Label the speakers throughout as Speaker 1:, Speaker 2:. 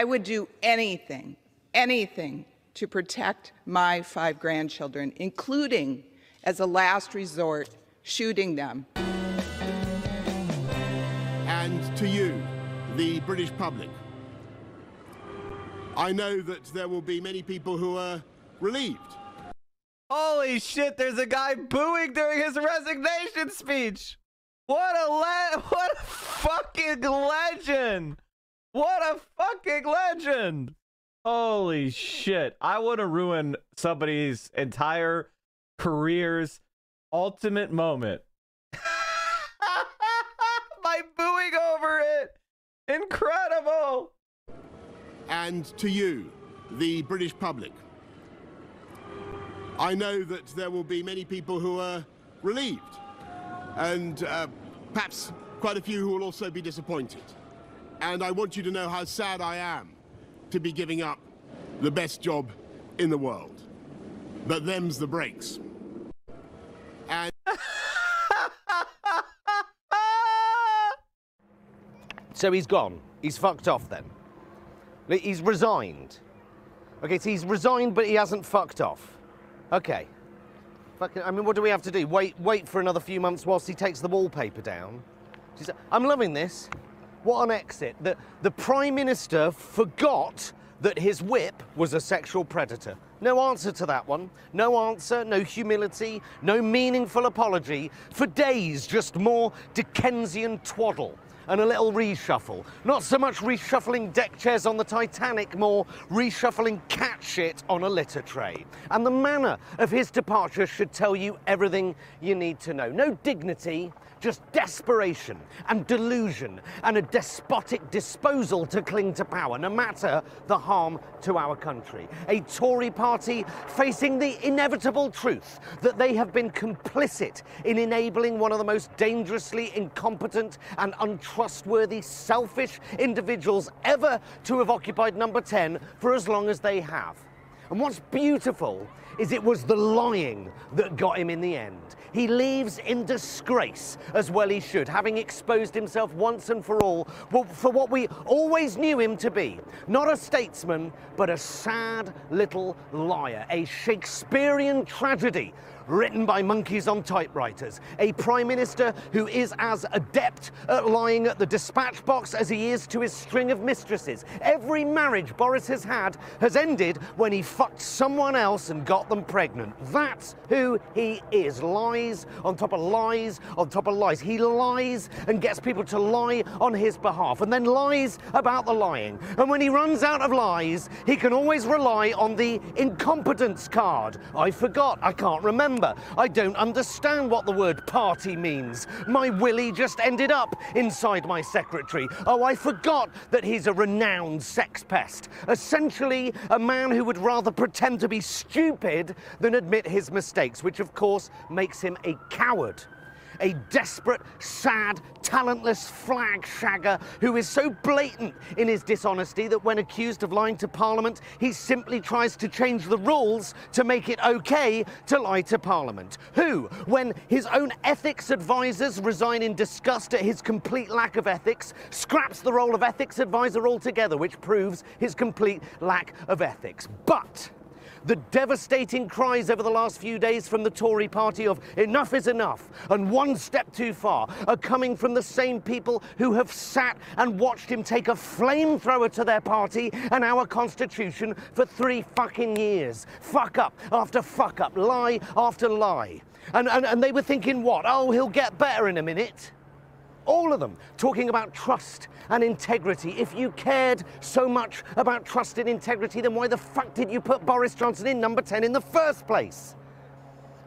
Speaker 1: I would do anything, anything to protect my five grandchildren, including, as a last resort, shooting them.
Speaker 2: And to you, the British public, I know that there will be many people who are relieved.
Speaker 3: Holy shit, there's a guy booing during his resignation speech. What a le- what a fucking legend. What a fucking legend. Holy shit. I want to ruin somebody's entire career's ultimate moment by booing over it. Incredible.
Speaker 2: And to you, the British public, I know that there will be many people who are relieved, and uh, perhaps quite a few who will also be disappointed. And I want you to know how sad I am to be giving up the best job in the world. But them's the breaks. And
Speaker 4: So he's gone. He's fucked off then. He's resigned. Okay, so he's resigned, but he hasn't fucked off. Okay. Fucking, I mean, what do we have to do? Wait, wait for another few months whilst he takes the wallpaper down? I'm loving this. What an exit. The, the Prime Minister forgot that his whip was a sexual predator. No answer to that one. No answer, no humility, no meaningful apology. For days, just more Dickensian twaddle and a little reshuffle. Not so much reshuffling deck chairs on the Titanic, more reshuffling cat shit on a litter tray. And the manner of his departure should tell you everything you need to know. No dignity, just desperation and delusion and a despotic disposal to cling to power, no matter the harm to our country. A Tory party facing the inevitable truth that they have been complicit in enabling one of the most dangerously incompetent and untrustworthy, selfish individuals ever to have occupied number 10 for as long as they have. And what's beautiful is it was the lying that got him in the end. He leaves in disgrace, as well he should, having exposed himself once and for all for what we always knew him to be. Not a statesman, but a sad little liar, a Shakespearean tragedy written by monkeys on typewriters. A prime minister who is as adept at lying at the dispatch box as he is to his string of mistresses. Every marriage Boris has had has ended when he fucked someone else and got them pregnant. That's who he is. Lies on top of lies on top of lies. He lies and gets people to lie on his behalf and then lies about the lying. And when he runs out of lies, he can always rely on the incompetence card. I forgot. I can't remember. I don't understand what the word party means. My willy just ended up inside my secretary. Oh, I forgot that he's a renowned sex pest. Essentially, a man who would rather pretend to be stupid than admit his mistakes, which of course makes him a coward a desperate, sad, talentless flag shagger who is so blatant in his dishonesty that when accused of lying to Parliament, he simply tries to change the rules to make it okay to lie to Parliament. Who, when his own ethics advisors resign in disgust at his complete lack of ethics, scraps the role of ethics advisor altogether, which proves his complete lack of ethics. But the devastating cries over the last few days from the Tory party of enough is enough and one step too far are coming from the same people who have sat and watched him take a flamethrower to their party and our constitution for three fucking years. Fuck up after fuck up, lie after lie. And, and, and they were thinking, what? Oh, he'll get better in a minute. All of them talking about trust and integrity. If you cared so much about trust and integrity, then why the fuck did you put Boris Johnson in number 10 in the first place?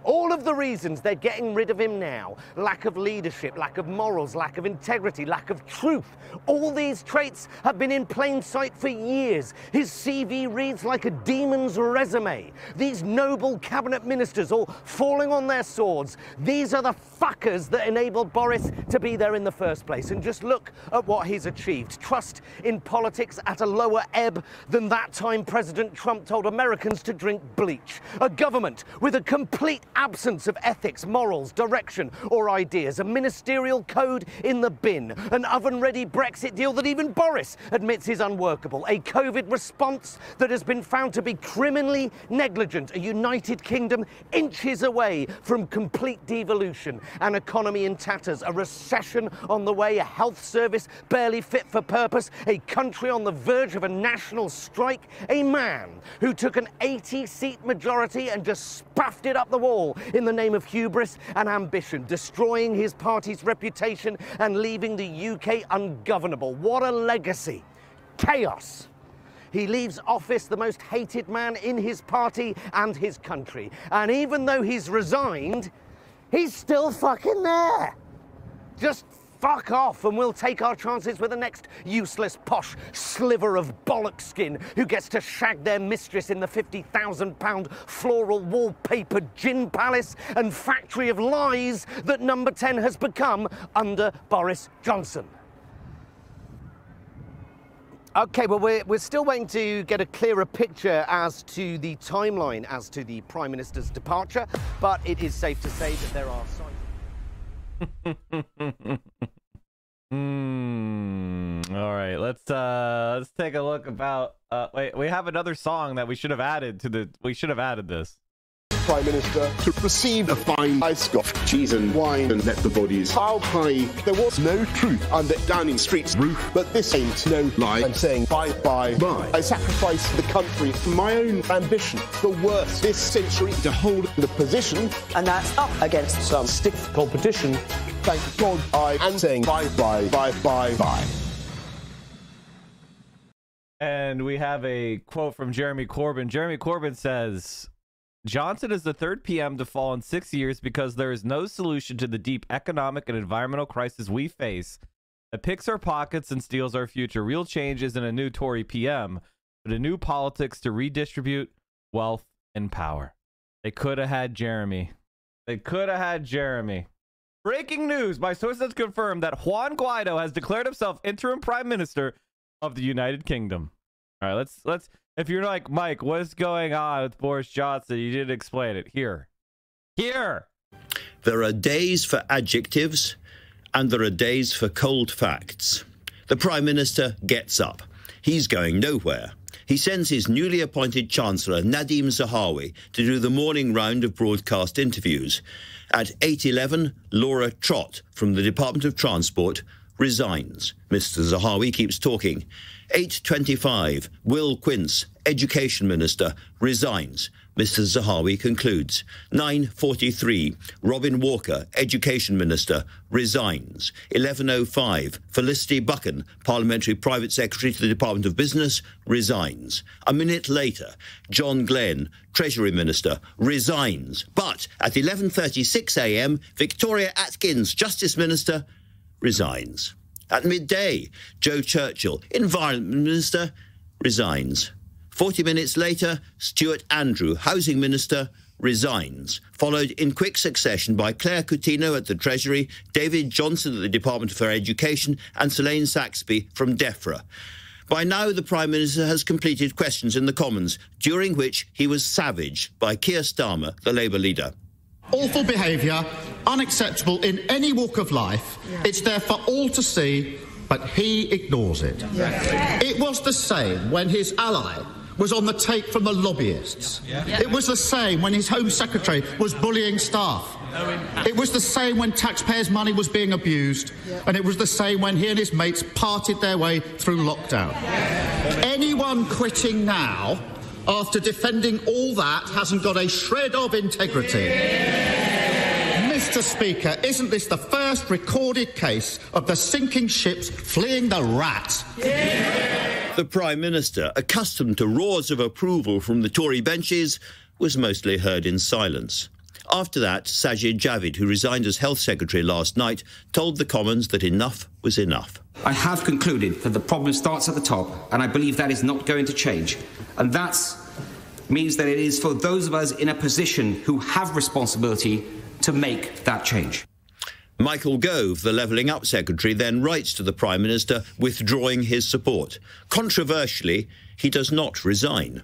Speaker 4: All of the reasons they're getting rid of him now lack of leadership, lack of morals, lack of integrity, lack of truth all these traits have been in plain sight for years. His CV reads like a demon's resume. These noble cabinet ministers all falling on their swords. These are the fuckers that enabled Boris to be there in the first place. And just look at what he's achieved. Trust in politics at a lower ebb than that time President Trump told Americans to drink bleach. A government with a complete absence of ethics, morals, direction, or ideas, a ministerial code in the bin, an oven ready Brexit deal that even Boris admits is unworkable, a COVID response that has been found to be criminally negligent, a United Kingdom inches away from complete devolution, an economy in tatters, a recession on the way, a health service barely fit for purpose, a country on the verge of a national strike, a man who took an 80 seat majority and just spaffed it up the wall in the name of hubris and ambition, destroying his party's reputation and leaving the UK ungovernable. What a legacy! Chaos! He leaves office the most hated man in his party and his country. And even though he's resigned, he's still fucking there. Just fuck off and we'll take our chances with the next useless posh sliver of bollock skin who gets to shag their mistress in the 50,000 pound floral wallpapered gin palace and factory of lies that number 10 has become under Boris Johnson. Okay, well, we're, we're still waiting to get a clearer picture as to the timeline as to the Prime Minister's departure, but it is safe to say that there are signs.
Speaker 3: Hmm. All right, let's uh let's take a look about uh wait, we have another song that we should have added to the we should have added this.
Speaker 2: Prime Minister to receive a fine ice of cheese and wine and let the bodies pile high. There was no truth under Downing Street's roof, but this ain't no lie. I'm saying bye bye bye. I sacrificed the country for my own ambition, the worst this century to hold the position.
Speaker 5: and that's up against some stiff competition.
Speaker 2: Thank God I am saying bye bye bye bye bye.
Speaker 3: And we have a quote from Jeremy Corbyn. Jeremy Corbyn says Johnson is the third PM to fall in six years because there is no solution to the deep economic and environmental crisis we face that picks our pockets and steals our future. Real change isn't a new Tory PM, but a new politics to redistribute wealth and power. They could have had Jeremy. They could have had Jeremy. Breaking news. My sources confirm that Juan Guaido has declared himself interim prime minister of the United Kingdom. All right, let's let's if you're like Mike, what's going on with Boris Johnson? You didn't explain it. Here. Here.
Speaker 6: There are days for adjectives and there are days for cold facts. The Prime Minister gets up. He's going nowhere. He sends his newly appointed Chancellor, Nadhim Zahawi, to do the morning round of broadcast interviews. At 8.11, Laura Trott from the Department of Transport resigns. Mr. Zahawi keeps talking. 8.25, Will Quince, Education Minister, resigns. Mr. Zahawi concludes. 9.43, Robin Walker, Education Minister, resigns. 11.05, Felicity Buchan, Parliamentary Private Secretary to the Department of Business, resigns. A minute later, John Glen, Treasury Minister, resigns. But at 11.36am, Victoria Atkins, Justice Minister, resigns. At midday, Jo Churchill, Environment Minister, resigns. 40 minutes later, Stuart Andrew, Housing Minister, resigns, followed in quick succession by Claire Coutinho at the Treasury, David Johnson at the Department for Education, and Selaine Saxby from DEFRA. By now, the Prime Minister has completed questions in the Commons, during which he was savaged by Keir Starmer, the Labour leader.
Speaker 7: Awful behaviour, unacceptable in any walk of life. It's there for all to see, but he ignores it. It was the same when his ally was on the take from the lobbyists. It was the same when his Home Secretary was bullying staff. It was the same when taxpayers' money was being abused, and it was the same when he and his mates parted their way through lockdown. Anyone quitting now, after defending all that, hasn't got a shred of integrity. Mr. Speaker, isn't this the first recorded case of the sinking ships fleeing the rat?
Speaker 6: The Prime Minister, accustomed to roars of approval from the Tory benches, was mostly heard in silence. After that, Sajid Javid, who resigned as Health Secretary last night, told the Commons that enough was enough.
Speaker 8: I have concluded that the problem starts at the top, and I believe that is not going to change. And that means that it is for those of us in a position who have responsibility to make that change.
Speaker 6: Michael Gove, the Levelling Up Secretary, then writes to the Prime Minister withdrawing his support. Controversially, he does not resign.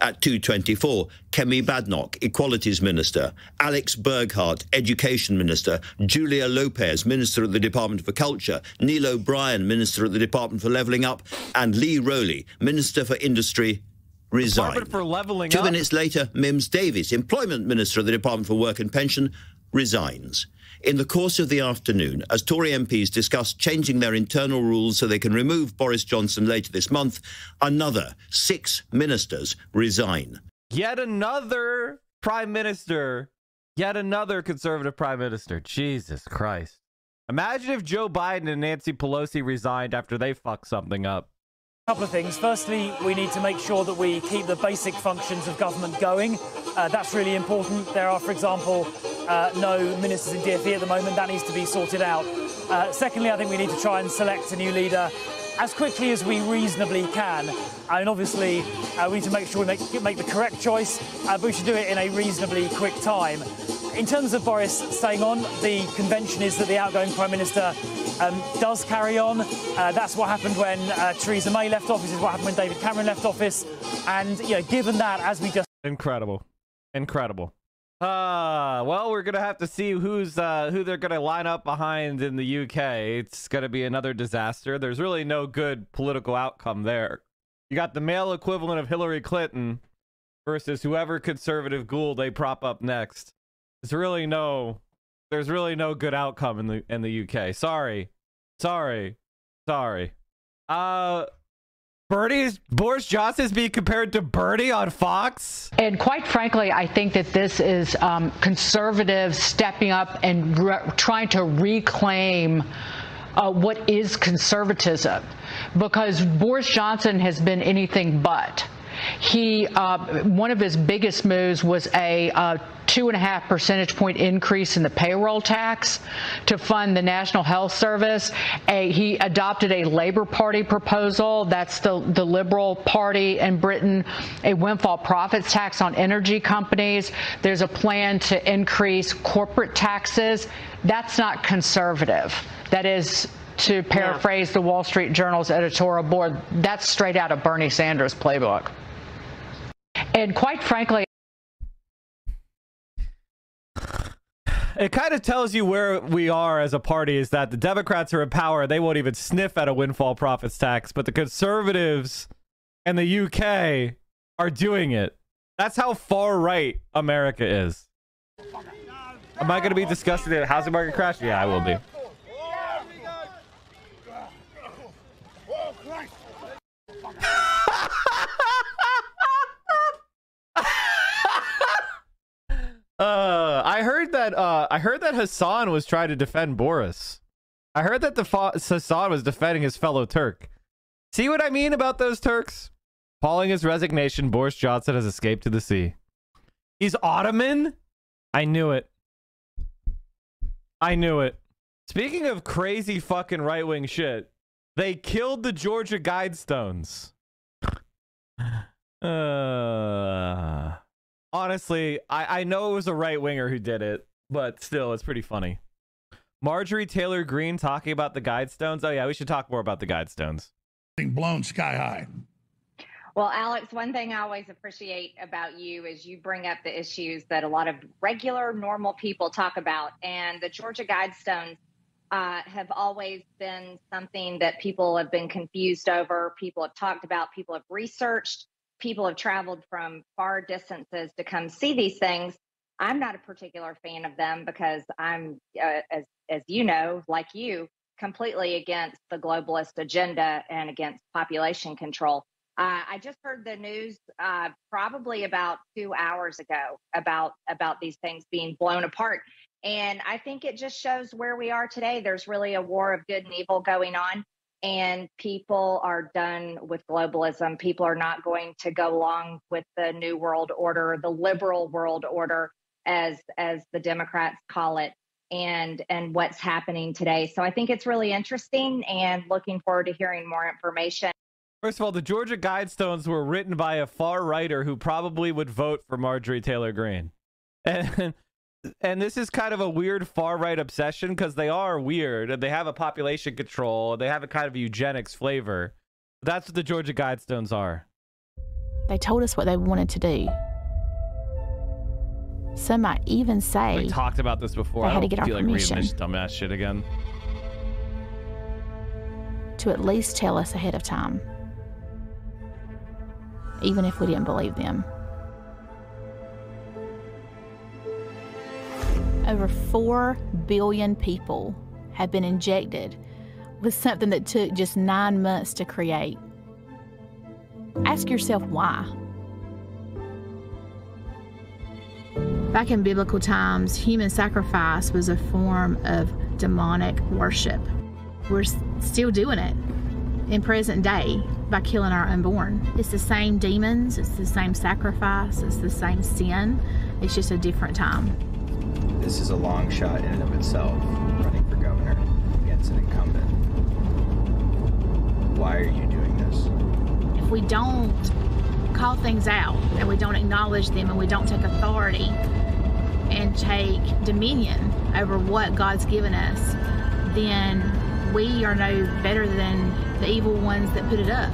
Speaker 6: At 224, Kemi Badenoch, Equalities Minister, Alex Burghart, Education Minister, Julia Lopez, Minister of the Department for Culture, Neil O'Brien, Minister of the Department for Levelling Up, and Lee Rowley, Minister for Industry, resigned.
Speaker 3: Department for Leveling
Speaker 6: Two
Speaker 3: Up.
Speaker 6: minutes later, Mims Davies, Employment Minister of the Department for Work and Pension, resigns. In the course of the afternoon, as Tory MPs discuss changing their internal rules so they can remove Boris Johnson later this month, another six ministers resign.
Speaker 3: Yet another prime minister. Yet another conservative prime minister. Jesus Christ. Imagine if Joe Biden and Nancy Pelosi resigned after they fucked something up.
Speaker 9: A couple of things. Firstly, we need to make sure that we keep the basic functions of government going. Uh, that's really important. There are, for example, uh, no ministers in DFE at the moment. That needs to be sorted out. Uh, secondly, I think we need to try and select a new leader as quickly as we reasonably can. I And obviously, uh, we need to make sure we make, make the correct choice, uh, but we should do it in a reasonably quick time. In terms of Boris staying on, the convention is that the outgoing Prime Minister um, does carry on. Uh, that's what happened when uh, Theresa May left office, is what happened when David Cameron left office. And, you know, given that, as we just
Speaker 3: Incredible. Incredible. Uh, well, we're gonna have to see who's uh who they're gonna line up behind in the UK. It's gonna be another disaster. There's really no good political outcome there. You got the male equivalent of Hillary Clinton versus whoever conservative ghoul they prop up next. There's really no there's really no good outcome in the in the UK. Sorry. Sorry. Sorry. Uh Bernie Boris Johnson is being compared to Bernie on Fox.
Speaker 10: And quite frankly, I think that this is um, conservatives stepping up and trying to reclaim uh, what is conservatism, because Boris Johnson has been anything but. He uh, one of his biggest moves was a uh, two and a half percentage point increase in the payroll tax to fund the National Health Service. A, he adopted a Labor Party proposal. That's the the Liberal Party in Britain. A windfall profits tax on energy companies. There's a plan to increase corporate taxes. That's not conservative. That is to paraphrase the Wall Street Journal's editorial board, that's straight out of Bernie Sanders' playbook. And quite frankly,
Speaker 3: it kind of tells you where we are as a party is that the Democrats are in power. They won't even sniff at a windfall profits tax, but the conservatives and the UK are doing it. That's how far right America is. Am I going to be discussing the housing market crash? Yeah, I will be. Uh, I heard that. Uh, I heard that Hasan was trying to defend Boris. I heard that the Hasan was defending his fellow Turk. See what I mean about those Turks? Following his resignation, Boris Johnson has escaped to the sea. He's Ottoman. I knew it. I knew it. Speaking of crazy fucking right wing shit, they killed the Georgia Guidestones. Uh, honestly, I, I know it was a right winger who did it, but still, it's pretty funny. Marjorie Taylor Greene talking about the Guidestones. Oh, yeah, we should talk more about the Guidestones.
Speaker 11: Being blown sky high.
Speaker 12: Well, Alex, one thing I always appreciate about you is you bring up the issues that a lot of regular, normal people talk about. And the Georgia Guidestones uh, have always been something that people have been confused over, people have talked about, people have researched, people have traveled from far distances to come see these things. I'm not a particular fan of them because I'm, uh, as, as you know, like you, completely against the globalist agenda and against population control. Uh, I just heard the news uh, probably about two hours ago about about these things being blown apart, and I think it just shows where we are today. There's really a war of good and evil going on, and people are done with globalism. People are not going to go along with the new world order, the liberal world order, as as the Democrats call it and and what's happening today. So I think it's really interesting and looking forward to hearing more information.
Speaker 3: First of all, the Georgia Guidestones were written by a far righter who probably would vote for Marjorie Taylor Greene. And and this is kind of a weird far right obsession because they are weird and they have a population control. They have a kind of eugenics flavor. That's what the Georgia Guidestones are.
Speaker 13: They told us what they wanted to do. Some might even say
Speaker 3: We talked about this before.
Speaker 13: They
Speaker 3: I
Speaker 13: had to get our
Speaker 3: feel like reading
Speaker 13: permission.
Speaker 3: this dumbass shit again.
Speaker 13: to at least tell us ahead of time, even if we didn't believe them. Over 4 billion people have been injected with something that took just nine months to create. Ask yourself why. Back in biblical times, human sacrifice was a form of demonic worship. We're still doing it in present day by killing our unborn. It's the same demons, it's the same sacrifice, it's the same sin. It's just a different time.
Speaker 14: This is a long shot in and of itself, running for governor against an incumbent. Why are you doing this?
Speaker 13: If we don't call things out and we don't acknowledge them and we don't take authority and take dominion over what God's given us, then we are no better than the evil ones that put it up.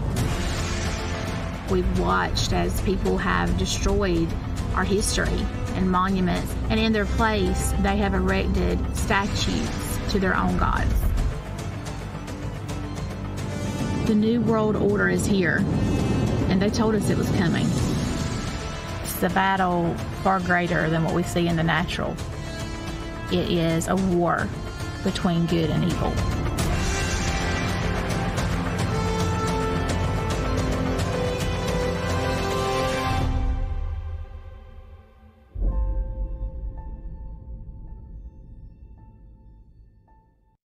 Speaker 13: We've watched as people have destroyed our history and monuments, and in their place, they have erected statues to their own gods. The New World Order is here, and they told us it was coming. It's a battle far greater than what we see in the natural. It is a war between good and evil.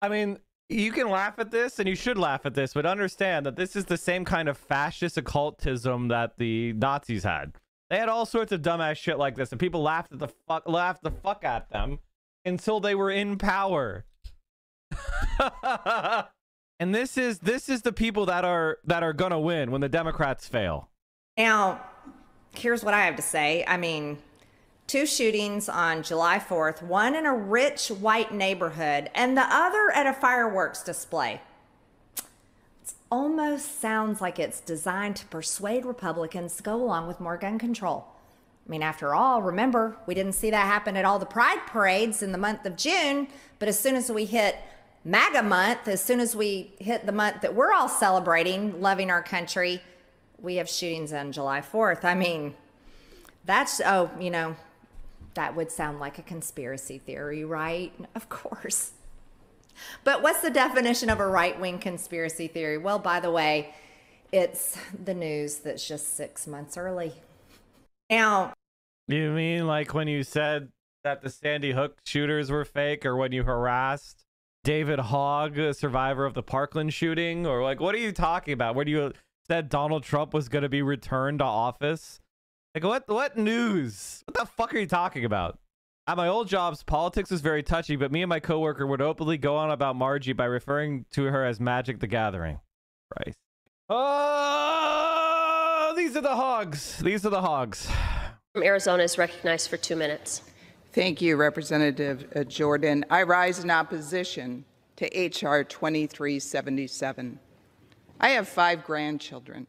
Speaker 3: I mean, you can laugh at this and you should laugh at this, but understand that this is the same kind of fascist occultism that the Nazis had. They had all sorts of dumbass shit like this, and people laughed at the fuck laughed the fuck at them until they were in power. and this is this is the people that are that are gonna win when the Democrats fail.
Speaker 15: Now, here's what I have to say. I mean, two shootings on July 4th, one in a rich white neighborhood and the other at a fireworks display. It almost sounds like it's designed to persuade Republicans to go along with more gun control. I mean, after all, remember, we didn't see that happen at all the pride parades in the month of June, but as soon as we hit MAGA month, as soon as we hit the month that we're all celebrating, loving our country, we have shootings on July 4th. I mean, that's, oh, you know, that would sound like a conspiracy theory, right? Of course. But what's the definition of a right wing conspiracy theory? Well, by the way, it's the news that's just six months early. Now,
Speaker 3: You mean like when you said that the Sandy Hook shooters were fake, or when you harassed David Hogg, a survivor of the Parkland shooting, or like what are you talking about? When you said Donald Trump was going to be returned to office? Like what? What news? What the fuck are you talking about? At my old jobs, politics was very touchy, but me and my coworker would openly go on about Margie by referring to her as Magic the Gathering. Christ. Oh, these are the hogs. These are the hogs.
Speaker 16: From Arizona is recognized for two minutes.
Speaker 1: Thank you, Representative uh, Jordan. I rise in opposition to H.R. 2377. I have five grandchildren.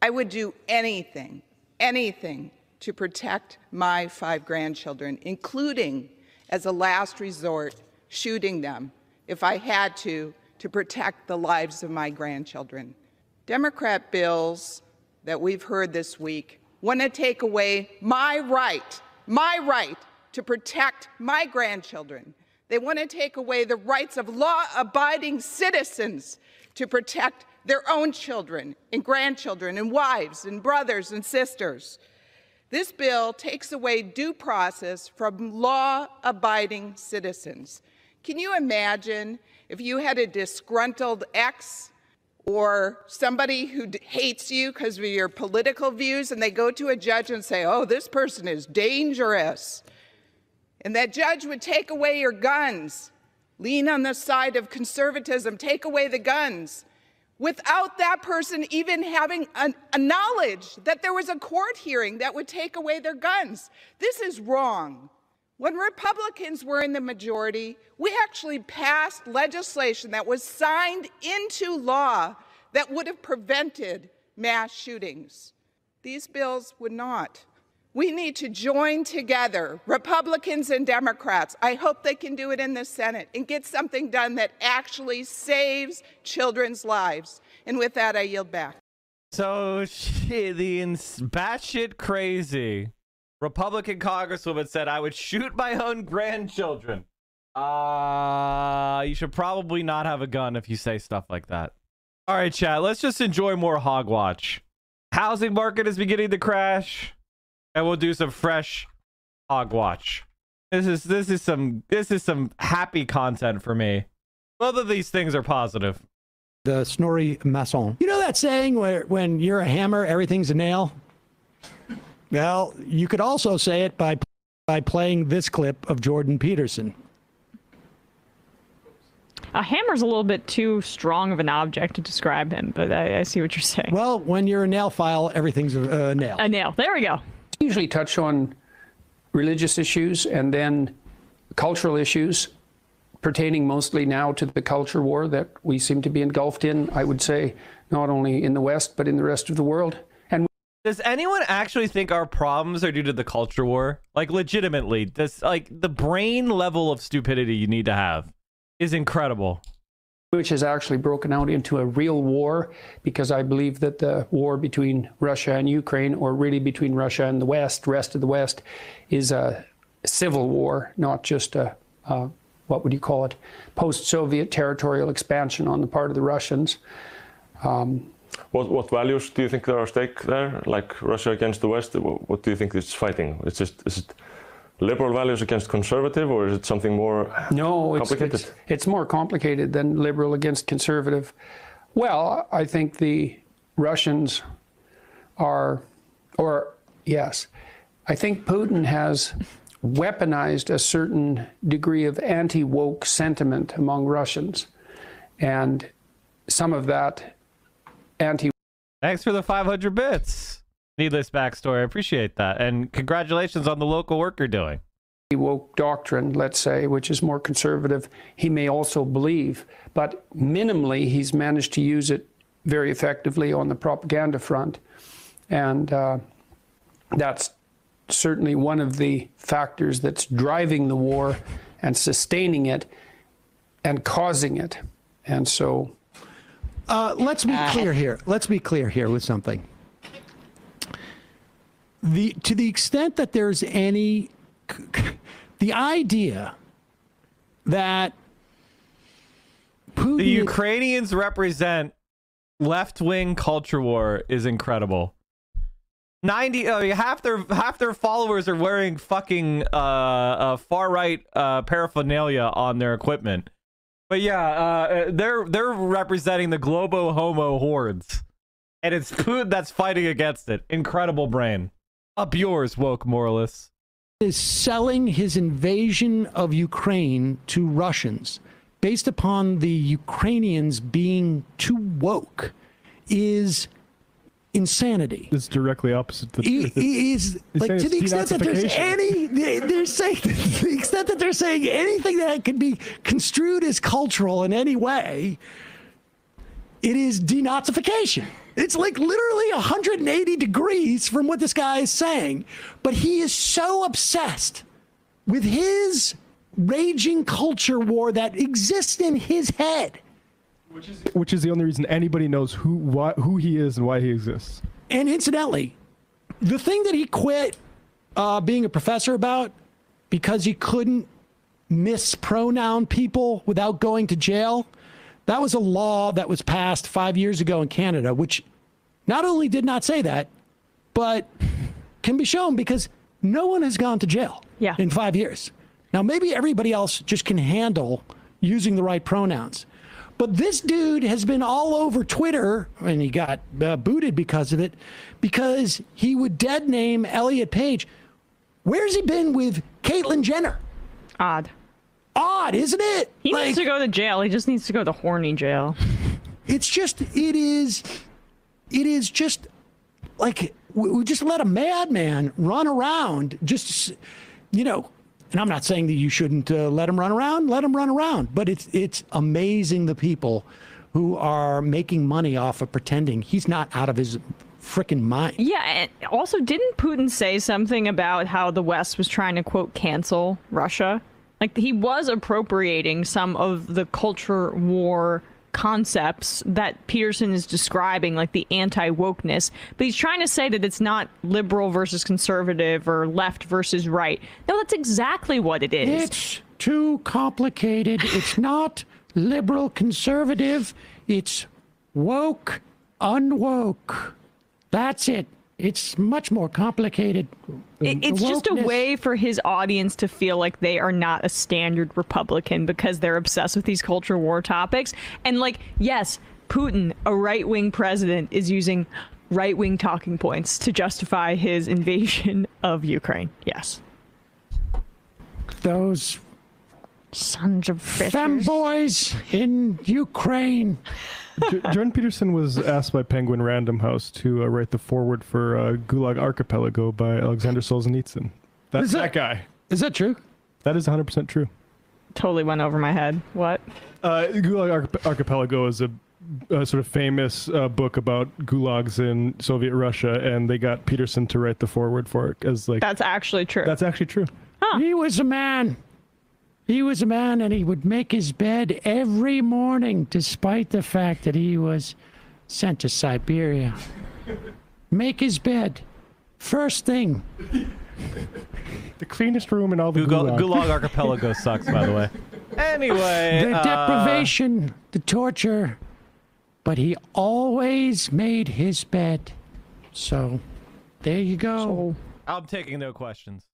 Speaker 1: I would do anything, anything to protect my five grandchildren, including, as a last resort, shooting them if I had to, to protect the lives of my grandchildren. Democrat bills that we've heard this week want to take away my right, my right to protect my grandchildren. They want to take away the rights of law abiding citizens to protect their own children and grandchildren and wives and brothers and sisters. This bill takes away due process from law abiding citizens. Can you imagine if you had a disgruntled ex or somebody who hates you because of your political views and they go to a judge and say, oh, this person is dangerous? And that judge would take away your guns, lean on the side of conservatism, take away the guns, without that person even having a, a knowledge that there was a court hearing that would take away their guns. This is wrong. When Republicans were in the majority, we actually passed legislation that was signed into law that would have prevented mass shootings. These bills would not. We need to join together, Republicans and Democrats. I hope they can do it in the Senate and get something done that actually saves children's lives. And with that, I yield back.
Speaker 3: So shit, the ins- batshit crazy Republican Congresswoman said I would shoot my own grandchildren. Uh, you should probably not have a gun if you say stuff like that. All right, chat. Let's just enjoy more hogwatch. Housing market is beginning to crash, and we'll do some fresh hogwatch. This is this is some this is some happy content for me. Both of these things are positive.
Speaker 17: the Snorri Mason. You know that saying where when you're a hammer, everything's a nail? Well, you could also say it by by playing this clip of Jordan Peterson.
Speaker 18: A hammer's a little bit too strong of an object to describe him, but I, I see what you're saying.
Speaker 17: Well, when you're a nail file, everything's a, a nail.
Speaker 18: A nail. There we go.
Speaker 19: Usually touch on religious issues and then cultural issues pertaining mostly now to the culture war that we seem to be engulfed in, I would say, not only in the West, but in the rest of the world. And
Speaker 3: Does anyone actually think our problems are due to the culture war? Like legitimately, this like the brain level of stupidity you need to have is incredible.
Speaker 19: Which has actually broken out into a real war because I believe that the war between Russia and Ukraine, or really between Russia and the West, rest of the West, is a civil war, not just a, a what would you call it, post-Soviet territorial expansion on the part of the Russians. Um,
Speaker 20: What, what values do you think are at stake there? Like Russia against the West? What, what do you think it's fighting? It's just, is it liberal values against conservative, or is it something more
Speaker 19: No, it's, it's, it's more complicated than liberal against conservative. Well, I think the Russians are, or yes, I think Putin has weaponized a certain degree of anti woke sentiment among Russians. And some of that anti
Speaker 3: Thanks for the 500 bits. Needless backstory. I appreciate that. And congratulations on the local work you're doing.
Speaker 19: woke doctrine, let's say, which is more conservative, he may also believe. But minimally, he's managed to use it very effectively on the propaganda front. And uh, that's certainly one of the factors that's driving the war and sustaining it and causing it. And so.
Speaker 17: Uh, let's be clear here. Let's be clear here with something. The to the extent that there's any the idea that Putin
Speaker 3: The Ukrainians represent left wing culture war is incredible. 90 uh, half their half their followers are wearing fucking uh, uh far right uh paraphernalia on their equipment. But yeah, uh they're they're representing the globo homo hordes. And it's Putin that's fighting against it. Incredible brain. Up yours, woke moralists.
Speaker 17: is selling his invasion of Ukraine to Russians based upon the Ukrainians being too woke is insanity.
Speaker 21: It's directly opposite the truth.
Speaker 17: he is like to the extent that there's any they- they're saying to the extent that they're saying anything that could be construed as cultural in any way, it is denazification. It's like literally 180 degrees from what this guy is saying, but he is so obsessed with his raging culture war that exists in his head.
Speaker 21: which is the only reason anybody knows who why, who he is and why he exists.
Speaker 17: And incidentally, the thing that he quit uh, being a professor about because he couldn't mispronoun people without going to jail, that was a law that was passed five years ago in Canada, which not only did not say that, but can be shown because no one has gone to jail
Speaker 18: yeah.
Speaker 17: in five years. Now, maybe everybody else just can handle using the right pronouns. But this dude has been all over Twitter, and he got uh, booted because of it, because he would dead name Elliot Page. Where's he been with Caitlyn Jenner?
Speaker 18: Odd.
Speaker 17: Odd, isn't it?
Speaker 18: He needs to go to jail. He just needs to go to horny jail.
Speaker 17: It's just, it is, it is just like we, we just let a madman run around. Just, you know, and I'm not saying that you shouldn't uh, let him run around. Let him run around. But it's it's amazing the people who are making money off of pretending he's not out of his freaking mind.
Speaker 18: Yeah, and also didn't Putin say something about how the West was trying to quote cancel Russia? Like he was appropriating some of the culture war concepts that Peterson is describing, like the anti wokeness, but he's trying to say that it's not liberal versus conservative or left versus right. No, that's exactly what it is.
Speaker 17: It's too complicated. It's not liberal conservative. It's woke unwoke. That's it. It's much more complicated.
Speaker 18: It-
Speaker 17: The
Speaker 18: it's just a way for his audience to feel like they are not a standard Republican because they're obsessed with these culture war topics. And, like, yes, Putin, a right wing president, is using right wing talking points to justify his invasion of Ukraine. Yes.
Speaker 17: Those
Speaker 18: sons of
Speaker 17: femboys in Ukraine.
Speaker 21: J- Jordan Peterson was asked by Penguin Random House to uh, write the foreword for uh, Gulag Archipelago by Alexander Solzhenitsyn. That's
Speaker 17: Is
Speaker 21: that,
Speaker 17: that-
Speaker 21: guy.
Speaker 17: Is that true?
Speaker 21: That is 100% true.
Speaker 18: Totally went over my head. What?
Speaker 21: Uh, Gulag Archip- Archipelago is a, a sort of famous uh, book about gulags in Soviet Russia, and they got Peterson to write the foreword for it as like
Speaker 18: That's actually true.
Speaker 21: that's actually true.
Speaker 17: He was a man. He was a man, and he would make his bed every morning, despite the fact that he was sent to Siberia. Make his bed. First thing.
Speaker 21: The cleanest room in all the
Speaker 3: Gulag,
Speaker 21: gulag.
Speaker 3: Gulag Archipelago sucks, by the way. Anyway,
Speaker 17: The
Speaker 3: uh,
Speaker 17: deprivation, the torture. But he always made his bed. So, there you go.
Speaker 3: I'm taking no questions.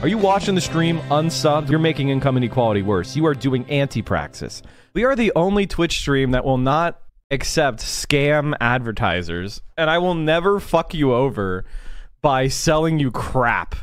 Speaker 3: Are you watching the stream unsubbed? You're making income inequality worse. You are doing anti praxis. We are the only Twitch stream that will not accept scam advertisers, and I will never fuck you over by selling you crap